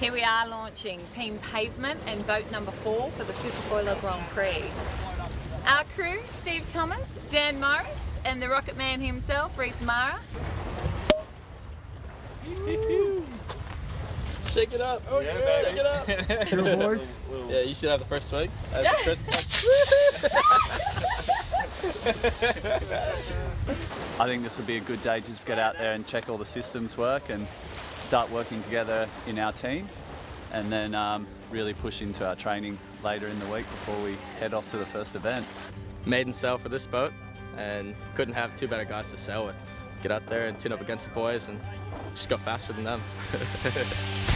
Here we are launching Team Pavement and boat number four for the Superfoiler Grand Prix. Our crew, Steve Thomas, Dan Morris, and the Rocket Man himself, Rhys Mara. Shake it up. Oh, yeah, Shake it up. Little boys. yeah, you should have the first swing. As Chris I think this will be a good day to just get out there and check all the systems work and start working together in our team and then um, really push into our training later in the week before we head off to the first event. Maiden sail for this boat and couldn't have two better guys to sail with. Get out there and tune up against the boys and just go faster than them.